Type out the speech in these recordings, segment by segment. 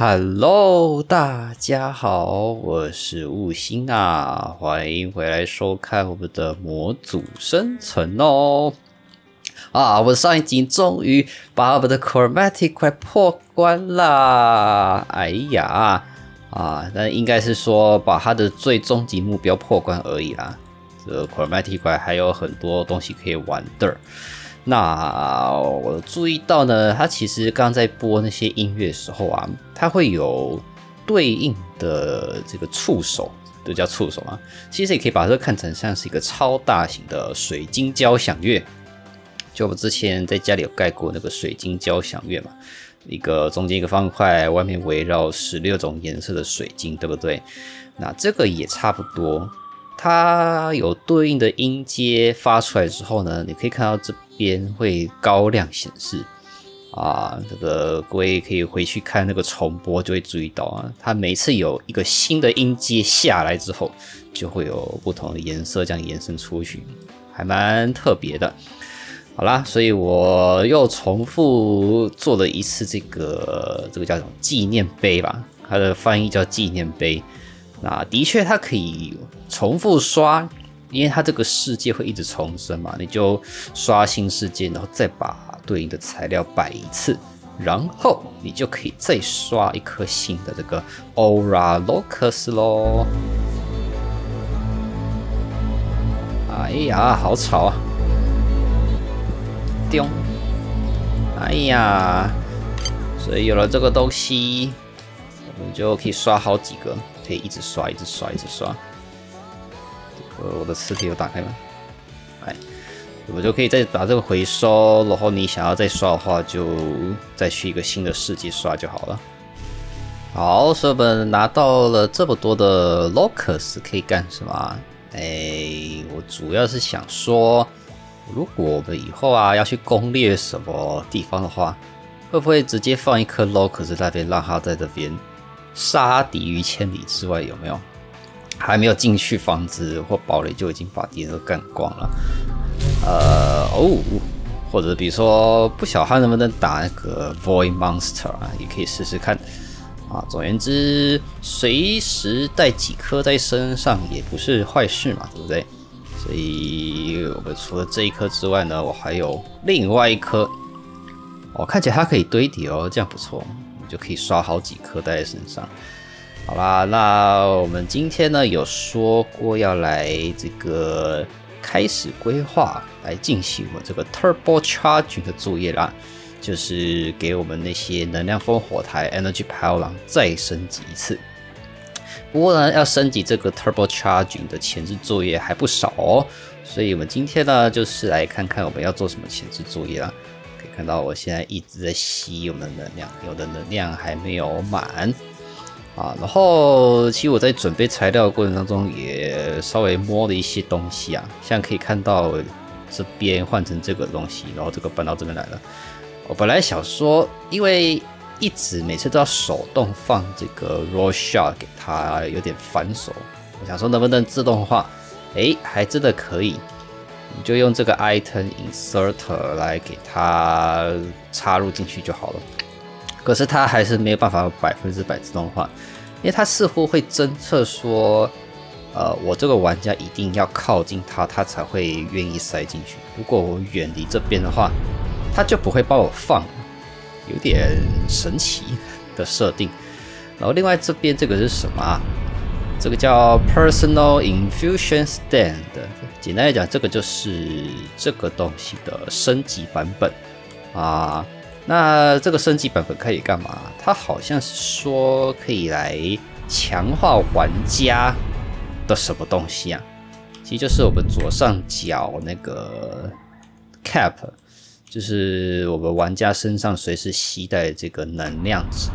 Hello，大家好，我是悟星啊，欢迎回来收看我们的模组生存哦。啊，我上一集终于把我们的 Chromatic 快破关啦！哎呀，啊，那应该是说把它的最终极目标破关而已啦。这 Chromatic 快还有很多东西可以玩的。那我注意到呢，它其实刚在播那些音乐时候啊，它会有对应的这个触手，都叫触手嘛。其实也可以把这个看成像是一个超大型的水晶交响乐。就我之前在家里有盖过那个水晶交响乐嘛，一个中间一个方块，外面围绕十六种颜色的水晶，对不对？那这个也差不多。它有对应的音阶发出来之后呢，你可以看到这边会高亮显示啊。这个各位可以回去看那个重播，就会注意到啊，它每次有一个新的音阶下来之后，就会有不同的颜色这样延伸出去，还蛮特别的。好啦，所以我又重复做了一次这个这个叫什么纪念碑吧，它的翻译叫纪念碑。那的确，它可以重复刷，因为它这个世界会一直重生嘛。你就刷新世界，然后再把对应的材料摆一次，然后你就可以再刷一颗新的这个 Aura Locus 咯。哎呀，好吵啊！丢！哎呀，所以有了这个东西，我们就可以刷好几个。可以一直刷，一直刷，一直刷。呃我的磁铁有打开吗？哎，我就可以再把这个回收，然后你想要再刷的话，就再去一个新的世界刷就好了。好，所以我们拿到了这么多的 locus，可以干什么？哎，我主要是想说，如果我们以后啊要去攻略什么地方的话，会不会直接放一颗 locus 在那边，让它在这边？杀敌于千里之外，有没有？还没有进去房子或堡垒，就已经把敌人都干光了。呃，哦，或者比如说不晓得能不能打那个 Void Monster 啊，也可以试试看。啊，总而言之，随时带几颗在身上也不是坏事嘛，对不对？所以我们除了这一颗之外呢，我还有另外一颗。哦，看起来它可以堆叠哦，这样不错。就可以刷好几颗带在身上。好啦，那我们今天呢有说过要来这个开始规划来进行我这个 Turbo Charging 的作业啦，就是给我们那些能量烽火台 Energy Power 再升级一次。不过呢，要升级这个 Turbo Charging 的前置作业还不少哦，所以我们今天呢就是来看看我们要做什么前置作业啦。可以看到我现在一直在吸我们的能量，有的能量还没有满啊。然后其实我在准备材料的过程当中，也稍微摸了一些东西啊，像可以看到这边换成这个东西，然后这个搬到这边来了。我本来想说，因为一直每次都要手动放这个 raw shot 给它，有点繁琐。我想说能不能自动化？哎，还真的可以。你就用这个 item inserter 来给它插入进去就好了。可是它还是没有办法百分之百自动化，因为它似乎会侦测说，呃，我这个玩家一定要靠近它，它才会愿意塞进去。如果我远离这边的话，它就不会把我放，有点神奇的设定。然后另外这边这个是什么啊？这个叫 Personal Infusion Stand。简单来讲，这个就是这个东西的升级版本啊。那这个升级版本可以干嘛？它好像是说可以来强化玩家的什么东西啊？其实就是我们左上角那个 Cap，就是我们玩家身上随时携带这个能量值。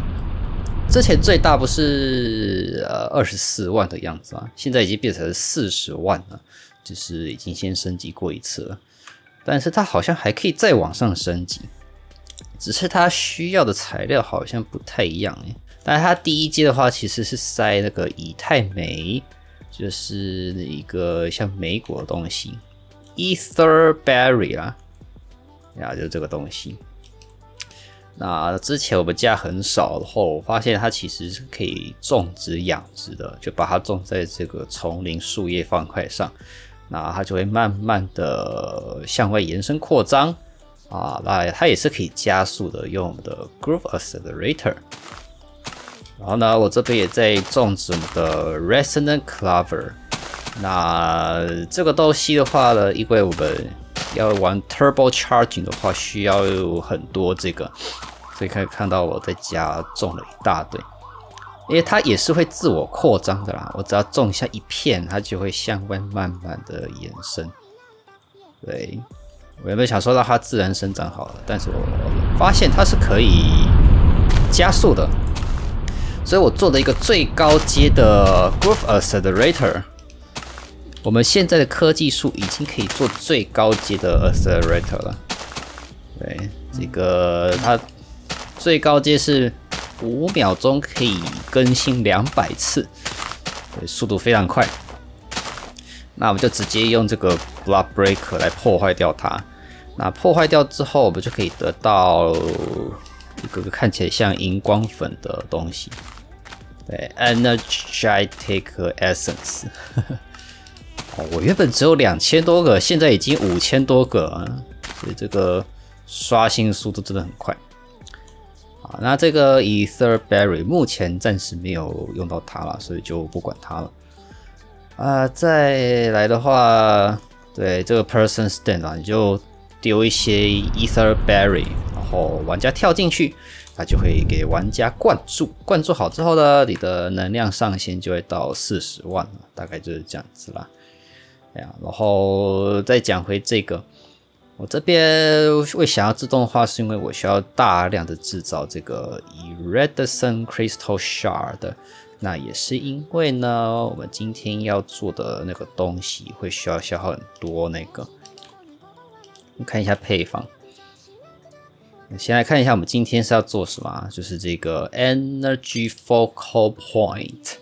之前最大不是呃二十四万的样子啊，现在已经变成四十万了，就是已经先升级过一次了。但是它好像还可以再往上升级，只是它需要的材料好像不太一样哎。但是它第一阶的话，其实是塞那个以太煤，就是一个像莓果的东西，Ether Berry 啦，然后就这个东西。那之前我们家很少，然后发现它其实是可以种植养殖的，就把它种在这个丛林树叶方块上，那它就会慢慢的向外延伸扩张啊，那它也是可以加速的，用我们的 Groove Accelerator。然后呢，我这边也在种植我们的 Resonant Clover。那这个东西的话呢，因为我们要玩 Turbo Charging 的话，需要有很多这个，所以可以看到我在家种了一大堆。因为它也是会自我扩张的啦，我只要种下一片，它就会向外慢慢的延伸。对，我原本想说让它自然生长好了，但是我发现它是可以加速的。所以我做的一个最高阶的 Groove Accelerator，我们现在的科技树已经可以做最高阶的 Accelerator 了。对，这个它最高阶是五秒钟可以更新两百次，对，速度非常快。那我们就直接用这个 Block Breaker 来破坏掉它。那破坏掉之后，我们就可以得到。一个个看起来像荧光粉的东西，对，energetic essence。哦，我原本只有两千多个，现在已经五千多个，所以这个刷新速度真的很快。啊，那这个 ether berry 目前暂时没有用到它了，所以就不管它了。啊，再来的话，对这个 person stand 啊，你就丢一些 ether berry。然后，玩家跳进去，它就会给玩家灌注，灌注好之后呢，你的能量上限就会到四十万了，大概就是这样子啦。哎呀，然后再讲回这个，我这边为想要自动化，是因为我需要大量的制造这个 Iridescent Crystal Shard，那也是因为呢，我们今天要做的那个东西会需要消耗很多那个。你看一下配方。先来看一下，我们今天是要做什么？就是这个 Energy Focal Point。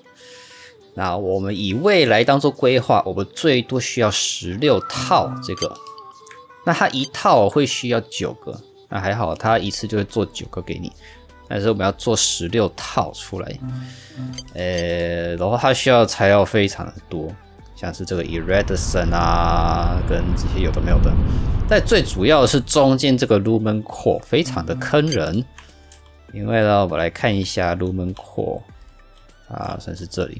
那我们以未来当做规划，我们最多需要十六套这个。那它一套会需要九个，那还好，它一次就会做九个给你。但是我们要做十六套出来，呃，然后它需要材料非常的多。像是这个 Iridescent 啊，跟这些有的没有的，但最主要的是中间这个 Lumen Core 非常的坑人，因为呢，我们来看一下 Lumen Core 啊，算是这里。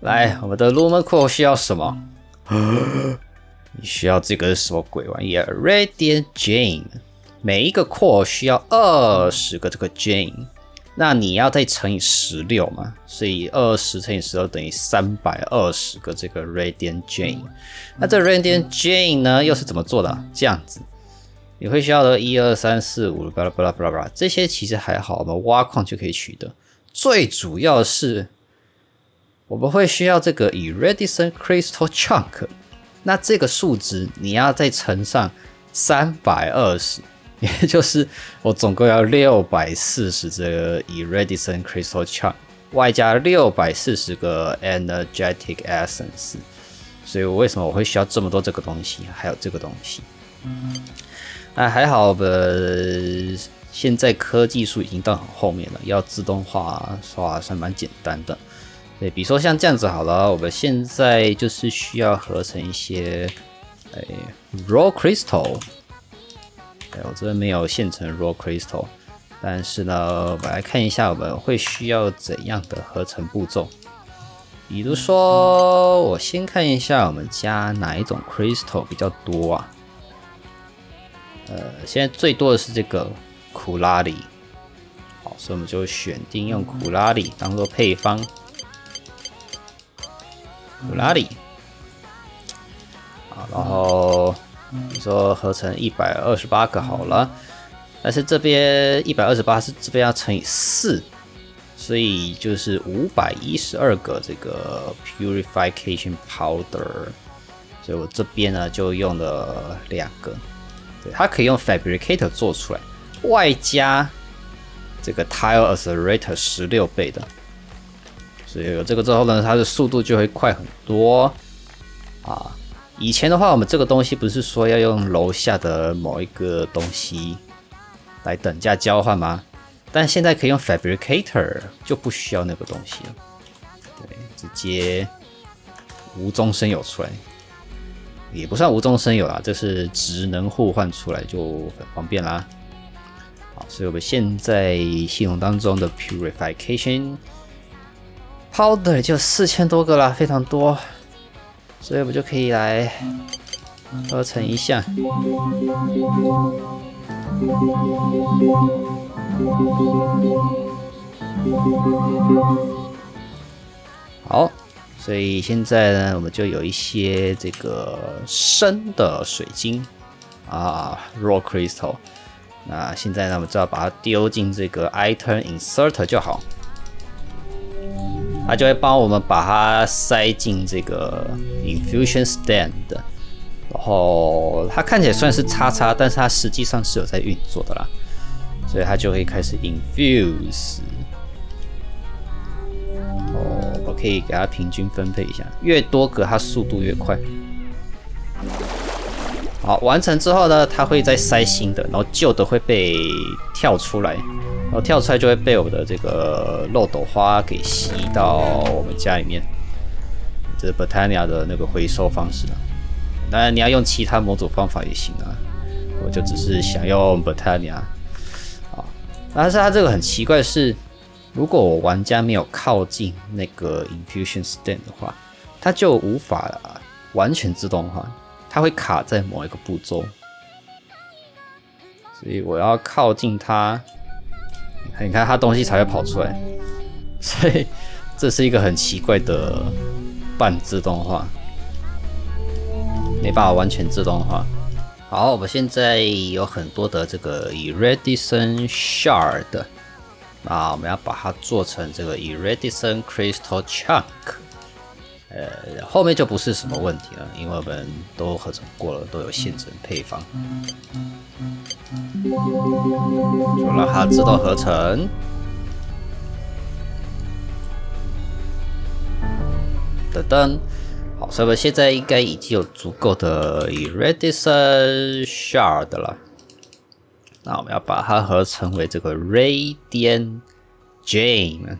来，我们的 Lumen Core 需要什么？你需要这个是什么鬼玩意？Radiant Gem，每一个 Core 需要二十个这个 Gem。那你要再乘以十六嘛，所以二十乘以十六等于三百二十个这个 Radiant Gem。那这 Radiant Gem 呢，又是怎么做的？这样子，你会需要的一二三四五，巴拉巴拉巴拉巴拉，这些其实还好，我们挖矿就可以取得。最主要是我们会需要这个 Iridescent Crystal Chunk，那这个数值你要再乘上三百二十。也就是我总共要六百四十这个 Iridescent Crystal Chunk，外加六百四十个 Energetic Essence，所以我为什么我会需要这么多这个东西，还有这个东西？嗯哎，还好吧，现在科技树已经到很后面了，要自动化刷算蛮简单的。对，比如说像这样子好了，我们现在就是需要合成一些哎 Raw Crystal。我这边没有现成 raw crystal，但是呢，我来看一下我们会需要怎样的合成步骤。比如说，我先看一下我们家哪一种 crystal 比较多啊？呃，现在最多的是这个苦拉里，好，所以我们就选定用苦拉里当做配方。苦拉里，好，然后。你说合成一百二十八个好了，但是这边一百二十八是这边要乘以四，所以就是五百一十二个这个 purification powder，所以我这边呢就用了两个，对，它可以用 fabricator 做出来，外加这个 tile accelerator 十六倍的，所以有这个之后呢，它的速度就会快很多。啊。以前的话，我们这个东西不是说要用楼下的某一个东西来等价交换吗？但现在可以用 Fabricator，就不需要那个东西了。对，直接无中生有出来，也不算无中生有啦，这是职能互换出来就很方便啦。好，所以我们现在系统当中的 Purification Powder 就四千多个了，非常多，所以我们就可以来合成一下。好，所以现在呢，我们就有一些这个生的水晶啊，raw crystal。那现在呢，我们只要把它丢进这个 item insert 就好，它就会帮我们把它塞进这个 infusion stand。然后它看起来算是叉叉，但是它实际上是有在运作的啦。所以它就会开始 infuse。哦，我可以给它平均分配一下，越多格它速度越快。好，完成之后呢，它会再塞新的，然后旧的会被跳出来，然后跳出来就会被我的这个漏斗花给吸到我们家里面。这是 Botania 的那个回收方式啊。当然你要用其他模组方法也行啊，我就只是想用 Botania 啊。但是它这个很奇怪是，如果我玩家没有靠近那个 infusion stand 的话，它就无法完全自动化，它会卡在某一个步骤。所以我要靠近它，你看它东西才会跑出来。所以这是一个很奇怪的半自动化，没办法完全自动化。好，我们现在有很多的这个 Iridescent Shard，那我们要把它做成这个 Iridescent Crystal Chunk，呃，后面就不是什么问题了，因为我们都合成过了，都有现成配方，就让它自动合成。噔噔。好，所以我们现在应该已经有足够的 Iridescent Shard 了。那我们要把它合成为这个 Radiant Gem。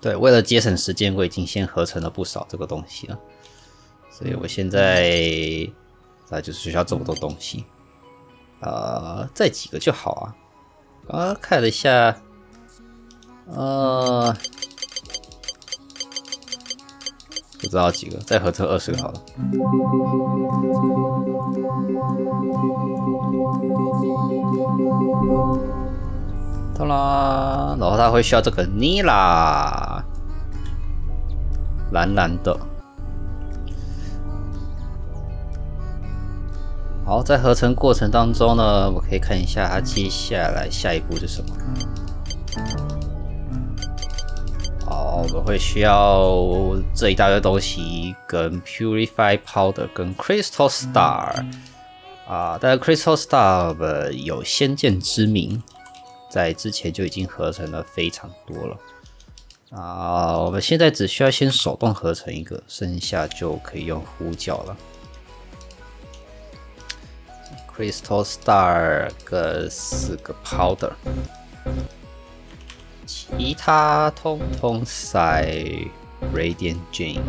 对，为了节省时间，我已经先合成了不少这个东西了。所以我现在那就是需要这么多东西。呃，再几个就好啊。刚看了一下，呃。不知道几个，再合成二十个好了。到啦，然后它会需要这个尼拉，蓝蓝的。好，在合成过程当中呢，我可以看一下它接下来下一步是什么。好我们会需要这一大堆东西，跟 Purify Powder，跟 Crystal Star 啊，但是 Crystal Star 有先见之明，在之前就已经合成了非常多了啊。我们现在只需要先手动合成一个，剩下就可以用呼叫了。Crystal Star 跟四个 Powder。其他通通塞 Radiant Gem。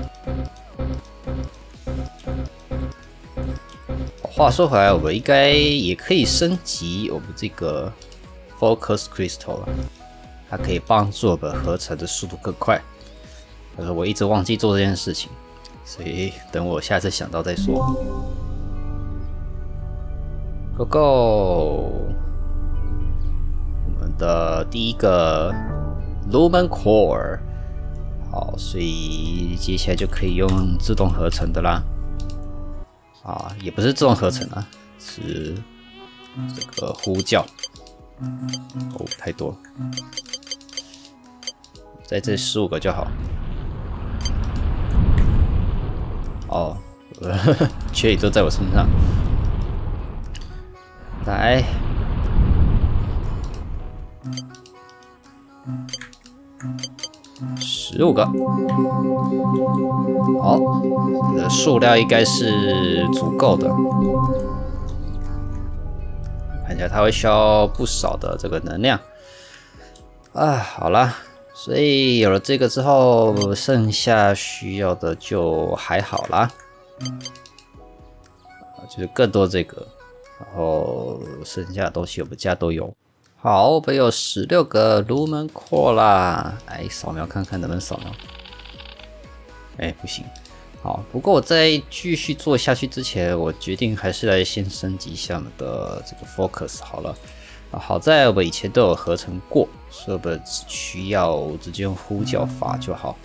话说回来，我们应该也可以升级我们这个 Focus Crystal 了，它可以帮助我们合成的速度更快。可是我一直忘记做这件事情，所以等我下次想到再说。Go Go！我们的第一个 Lumen Core，好，所以接下来就可以用自动合成的啦。啊，也不是自动合成啊，是这个呼叫。哦，太多了，在这十五个就好。哦，缺里都在我身上，来。十五个，好，这个数量应该是足够的。看一起来它会消不少的这个能量。啊，好了，所以有了这个之后，剩下需要的就还好啦。就是更多这个，然后剩下的东西我们家都有。好，我们有十六个炉门扩啦，来扫描看看能不能扫描。哎，不行。好，不过我在继续做下去之前，我决定还是来先升级一下我们的这个 focus 好了。好在我们以前都有合成过，所以我只需要直接用呼叫法就好。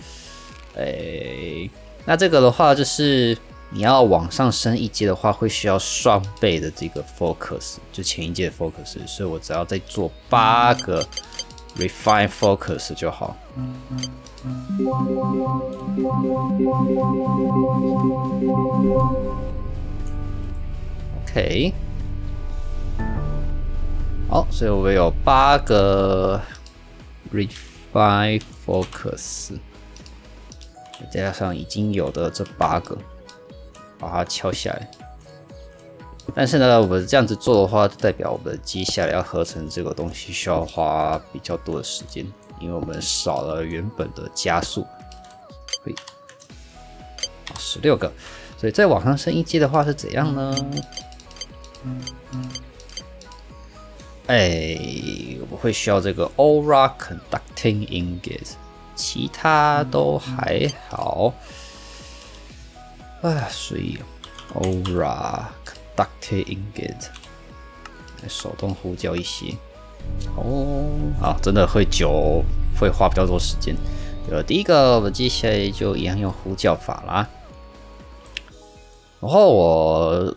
哎，那这个的话就是你要往上升一阶的话，会需要双倍的这个 focus，就前一阶的 focus，所以我只要再做八个 refine focus 就好。OK。好，所以我们有八个 refine focus，再加上已经有的这八个，把它敲下来。但是呢，我们这样子做的话，代表我们接下来要合成这个东西需要花比较多的时间，因为我们少了原本的加速。可以，十六个，所以再往上升一阶的话是怎样呢？哎，我会需要这个 Aura Conducting Ingot，其他都还好。哎，所以 Aura Conducting Ingot，手动呼叫一些。哦，啊，真的会久，会花比较多时间。呃，第一个，我们接下来就一样用呼叫法啦。然后我。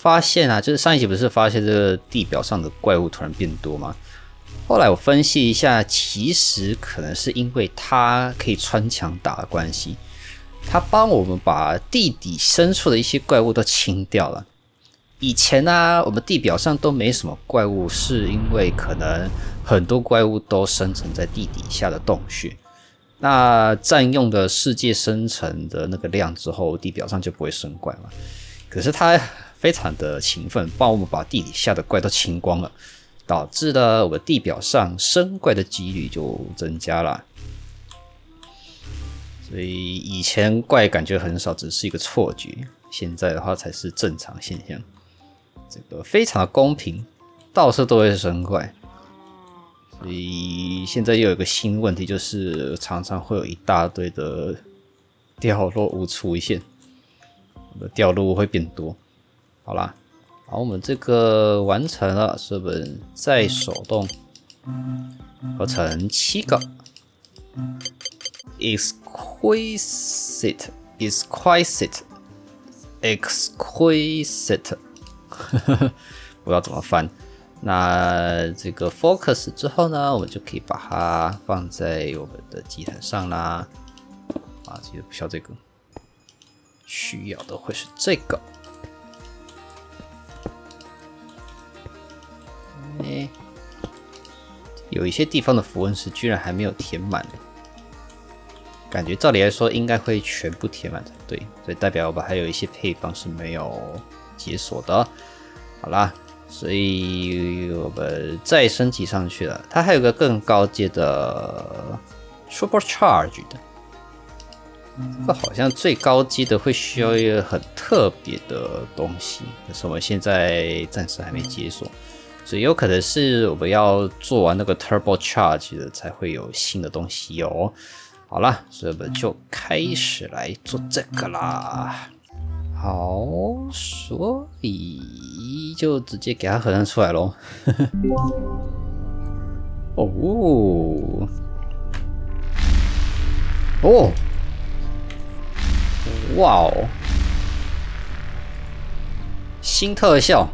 发现啊，就是上一集不是发现这个地表上的怪物突然变多吗？后来我分析一下，其实可能是因为它可以穿墙打的关系，它帮我们把地底深处的一些怪物都清掉了。以前呢，我们地表上都没什么怪物，是因为可能很多怪物都生存在地底下的洞穴，那占用的世界生成的那个量之后，地表上就不会生怪了。可是它。非常的勤奋，帮我们把地底下的怪都清光了，导致了我们地表上生怪的几率就增加了。所以以前怪感觉很少，只是一个错觉，现在的话才是正常现象。这个非常的公平，到处都会生怪。所以现在又有一个新问题，就是常常会有一大堆的掉落物出现，掉落物会变多。好啦，好，我们这个完成了，是不是再手动合成七个？exquisite，exquisite，exquisite，不知道怎么翻。那这个 focus 之后呢，我们就可以把它放在我们的机台上啦。啊，其实不需要这个，需要的会是这个。有一些地方的符文石居然还没有填满呢，感觉照理来说应该会全部填满才对，所以代表我们还有一些配方是没有解锁的。好啦，所以我们再升级上去了，它还有个更高阶的 Super Charge 的，这个好像最高阶的会需要一个很特别的东西，可是我们现在暂时还没解锁。所以有可能是我们要做完那个 Turbo Charge 的才会有新的东西哦。好了，所以我们就开始来做这个啦。好，所以就直接给它合成出来喽。哦，哦，哇哦，新特效。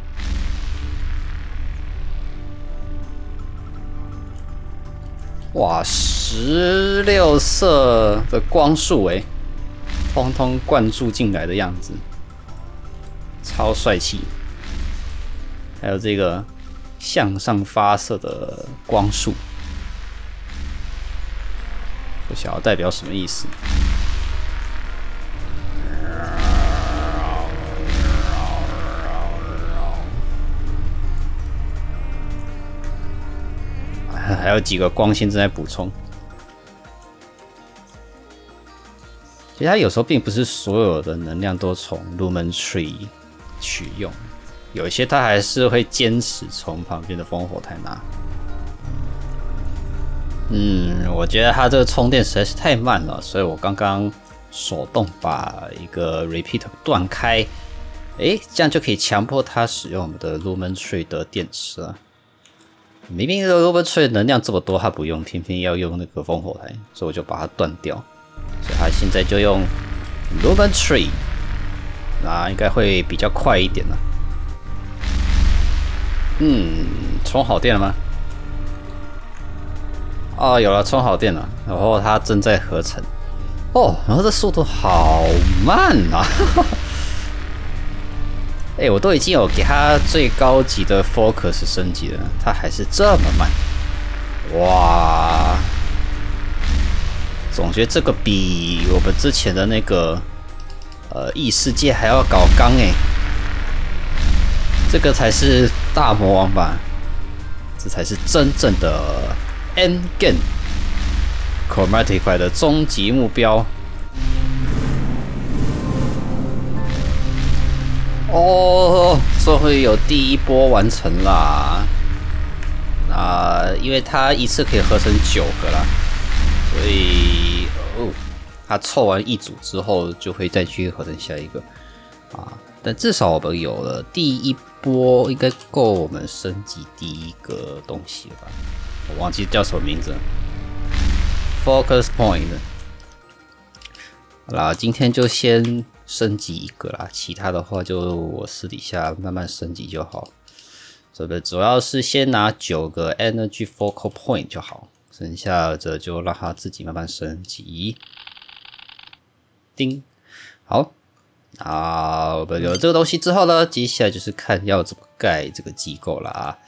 哇，十六色的光束哎，通通灌注进来的样子，超帅气！还有这个向上发射的光束，不晓得代表什么意思。还有几个光线正在补充。其实它有时候并不是所有的能量都从 Lumen Tree 取用，有一些它还是会坚持从旁边的烽火台拿。嗯，我觉得它这个充电实在是太慢了，所以我刚刚手动把一个 Repeat 断开，诶，这样就可以强迫它使用我们的 Lumen Tree 的电池了。明明这个 Lumen Tree 能量这么多，它不用，偏偏要用那个烽火台，所以我就把它断掉。所以它现在就用 Lumen Tree，那应该会比较快一点了。嗯，充好电了吗？哦，有了，充好电了。然后它正在合成。哦，然后这速度好慢啊！哎，我都已经有给他最高级的 Focus 升级了，他还是这么慢。哇！总觉得这个比我们之前的那个呃异世界还要搞刚哎，这个才是大魔王吧？这才是真正的 End Game Chromatic 的终极目标。哦，终于有第一波完成啦！啊，因为它一次可以合成九个啦。所以哦，它凑完一组之后，就会再去合成下一个啊。但至少我们有了第一波，应该够我们升级第一个东西了吧？我忘记叫什么名字，Focus Point。好啦，今天就先升级一个啦，其他的话就我私底下慢慢升级就好。这个主要是先拿九个 Energy Focal Point 就好。剩下的就让它自己慢慢升级。叮，好啊，我们有这个东西之后呢，接下来就是看要怎么盖这个机构了啊。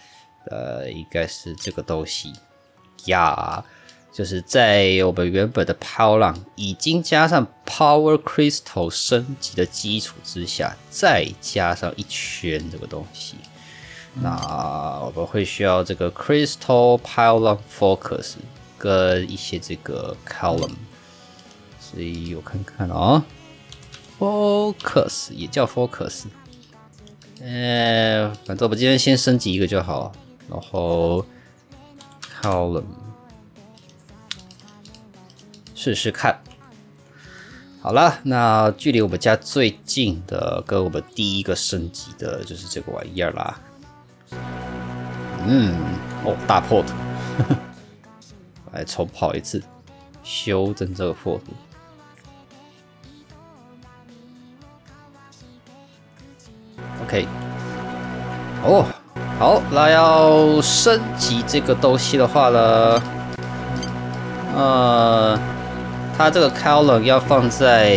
呃，应该是这个东西呀，就是在我们原本的 Power 浪已经加上 Power Crystal 升级的基础之下，再加上一圈这个东西。那我们会需要这个 Crystal Pylon Focus 跟一些这个 Column，所以我看看啊，Focus 也叫 Focus，呃，反正我们今天先升级一个就好，然后 Column 试试看。好了，那距离我们家最近的跟我们第一个升级的就是这个玩意儿啦。嗯，哦，大破土，来重跑一次，修正这个破土。OK，哦，好，那要升级这个东西的话呢，呃，它这个 color 要放在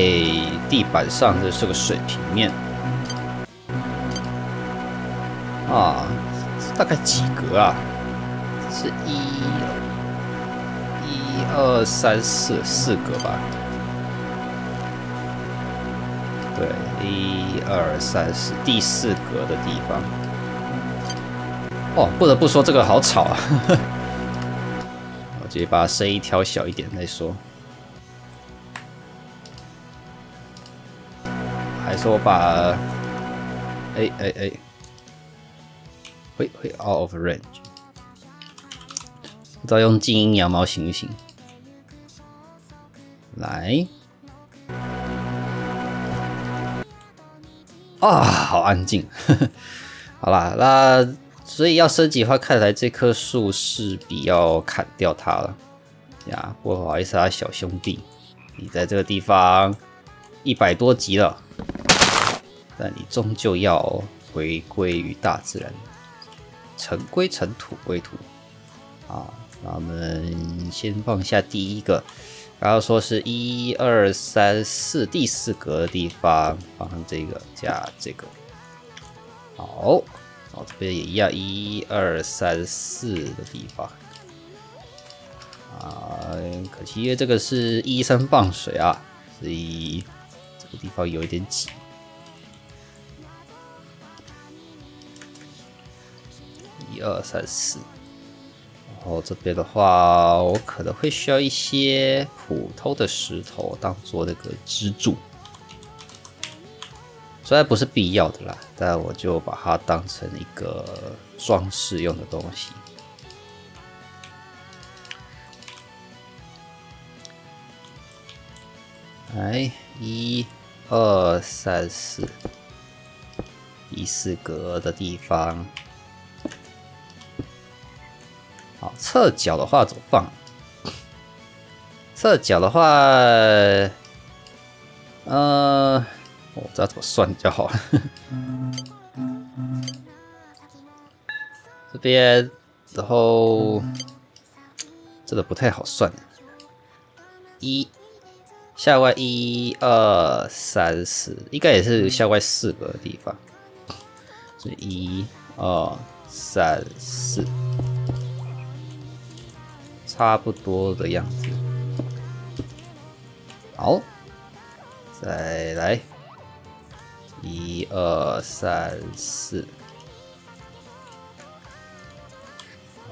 地板上的这个水平面啊。大概几格啊？是一、一二三四四格吧？对，一二三四，第四格的地方。哦，不得不说这个好吵啊！我直接把声音调小一点再说。还是我把……哎哎哎！会会 out of range，不知道用静音羊毛行不行？来，啊，好安静。好啦，那所以要升级的话，看来这棵树势必要砍掉它了呀。不好意思啊，小兄弟，你在这个地方一百多级了，但你终究要回归于大自然。尘归尘，土归土，啊，那我们先放下第一个，然后说是一二三四，第四格的地方放上这个加这个，好，然后这边也一样，一二三四的地方，啊，可惜因为这个是依山傍水啊，所以这个地方有一点挤。二三四，然后这边的话，我可能会需要一些普通的石头当做那个支柱，虽然不是必要的啦，但我就把它当成一个装饰用的东西。来，一、二、三、四，第四格的地方。好，侧脚的话怎么放？侧脚的话，呃，我知道怎么算就好了。这边，然后这个不太好算。一下外一二三四，应该也是下外四个地方。是一二三四。差不多的样子，好，再来，一二三四，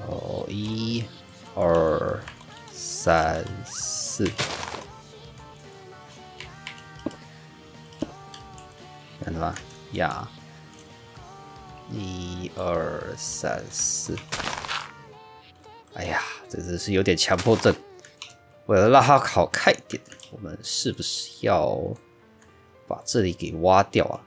哦，一二三四，看到吗？呀，一二三四。真的，是有点强迫症。为了让它好看一点，我们是不是要把这里给挖掉啊？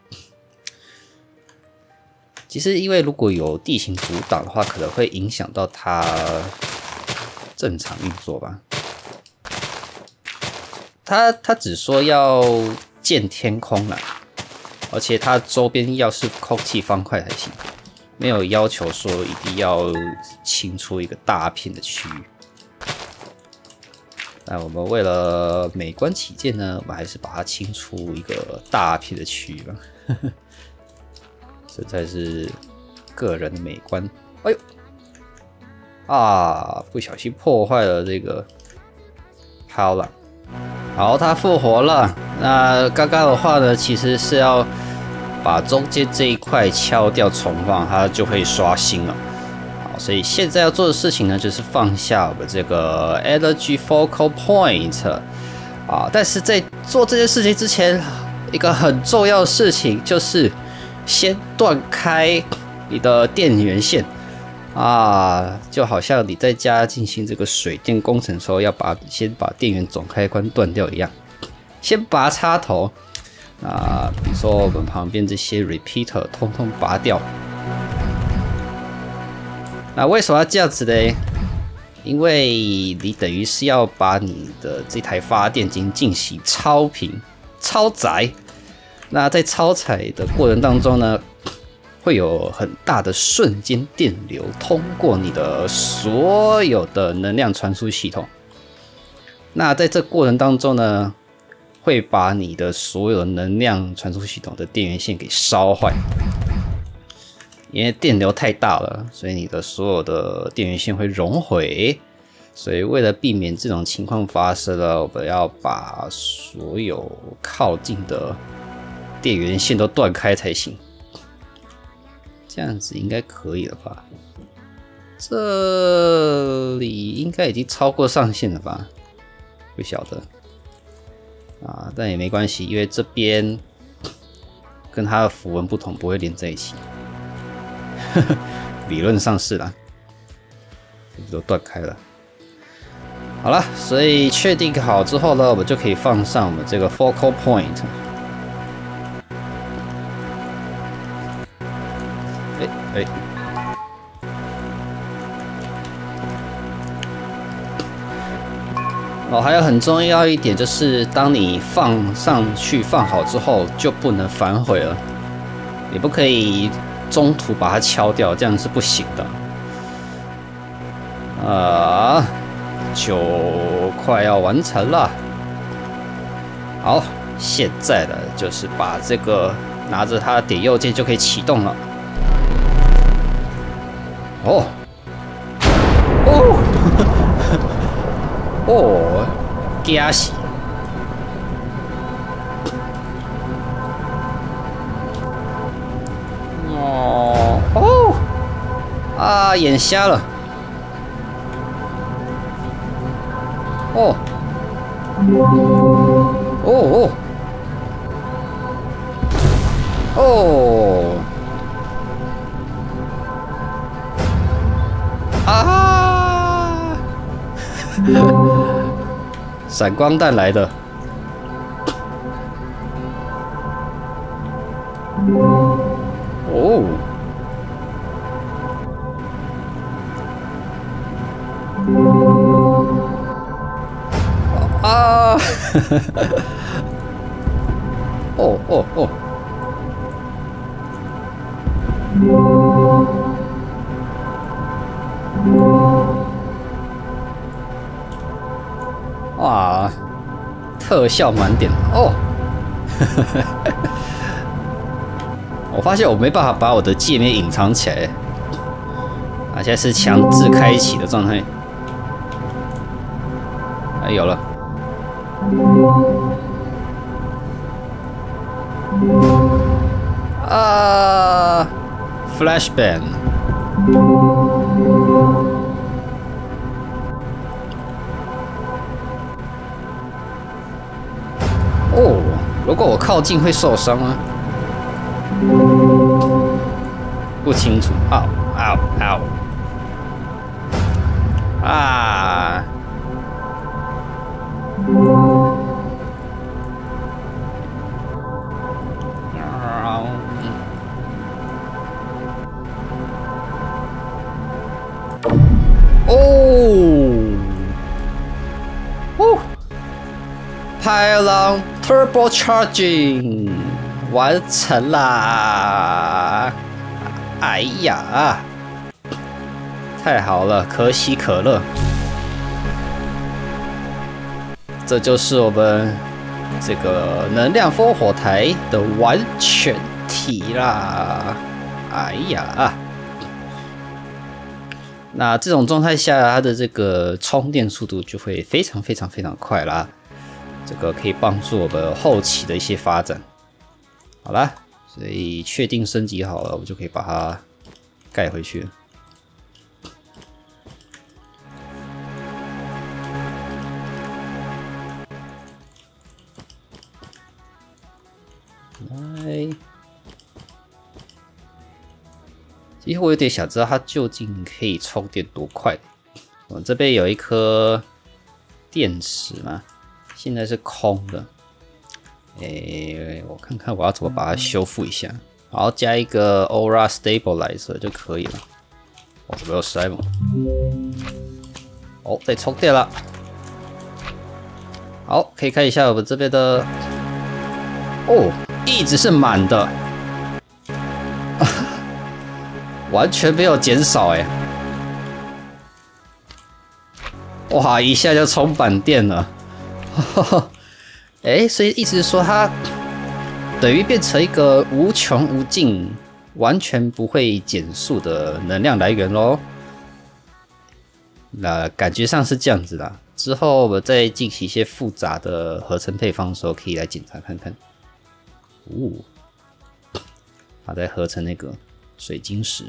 其实，因为如果有地形阻挡的话，可能会影响到它正常运作吧。他他只说要见天空了，而且它周边要是空气方块才行。没有要求说一定要清出一个大片的区域，那我们为了美观起见呢，我们还是把它清出一个大片的区域吧。实在是个人的美观。哎呦，啊，不小心破坏了这个。好了，好，它复活了。那刚刚的话呢，其实是要。把中间这一块敲掉重放，它就会刷新了。好，所以现在要做的事情呢，就是放下我们这个 Energy Focal Point 啊。但是在做这件事情之前，一个很重要的事情就是先断开你的电源线啊，就好像你在家进行这个水电工程的时候要把先把电源总开关断掉一样，先拔插头。啊，比如说我们旁边这些 repeater 通通拔掉。那为什么要这样子呢？因为你等于是要把你的这台发电机进行超频、超载。那在超载的过程当中呢，会有很大的瞬间电流通过你的所有的能量传输系统。那在这过程当中呢？会把你的所有能量传输系统的电源线给烧坏，因为电流太大了，所以你的所有的电源线会熔毁。所以为了避免这种情况发生呢，我们要把所有靠近的电源线都断开才行。这样子应该可以了吧？这里应该已经超过上限了吧？不晓得。啊，但也没关系，因为这边跟它的符文不同，不会连在一起。理论上是啦，都断开了。好了，所以确定好之后呢，我们就可以放上我们这个 focal point。哎哎。哦，还有很重要一点就是，当你放上去放好之后，就不能反悔了，你不可以中途把它敲掉，这样是不行的。啊，就快要完成了。好，现在的就是把这个拿着它点右键就可以启动了。哦。哦，哦，惊死。哦。哦。啊，眼瞎了。哦。哦。哦。哦。闪光弹来的。哦。啊！特效满点哦！我发现我没办法把我的界面隐藏起来，啊，现在是强制开启的状态。哎，有了。啊，Flashbang。哦，如果我靠近会受伤吗？不清楚。啊啊啊！啊！Pylon Turbo Charging 完成啦！哎呀，太好了，可喜可乐。这就是我们这个能量烽火台的完全体啦！哎呀，那这种状态下，它的这个充电速度就会非常非常非常快啦。这个可以帮助我们后期的一些发展。好了，所以确定升级好了，我就可以把它盖回去。来，其实我有点想知道它究竟可以充电多快。我这边有一颗电池嘛。现在是空的，哎，我看看我要怎么把它修复一下。好，加一个 Aura Stabilizer 就可以了。我这边有 Seven。哦，得充电了。好，可以看一下我们这边的。哦，一直是满的，完全没有减少哎。哇，一下就充满电了。哈哈哎，所以意思是说，它等于变成一个无穷无尽、完全不会减速的能量来源喽。那感觉上是这样子的。之后我们再进行一些复杂的合成配方的时候，可以来检查看看。哦，好，再合成那个水晶石。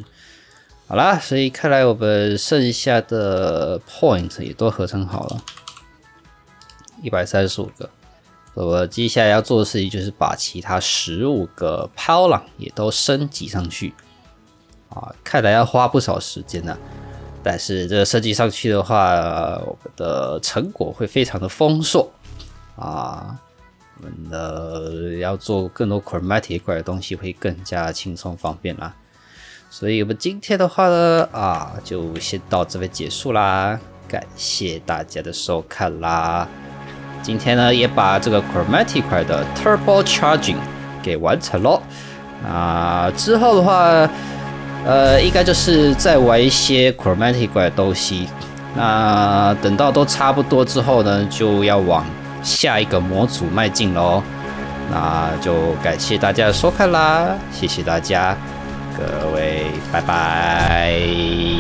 好啦，所以看来我们剩下的 point 也都合成好了。一百三十五个，我接下来要做的事情就是把其他十五个抛浪也都升级上去啊！看来要花不少时间呢。但是这个升级上去的话，我们的成果会非常的丰硕啊！我们的要做更多 chromatic 怪的东西会更加轻松方便啦。所以我们今天的话呢，啊，就先到这边结束啦。感谢大家的收看啦！今天呢，也把这个 Chromatic 块的 Turbo Charging 给完成了。啊，之后的话，呃，应该就是再玩一些 Chromatic 块的东西。那等到都差不多之后呢，就要往下一个模组迈进喽。那就感谢大家的收看啦，谢谢大家，各位，拜拜。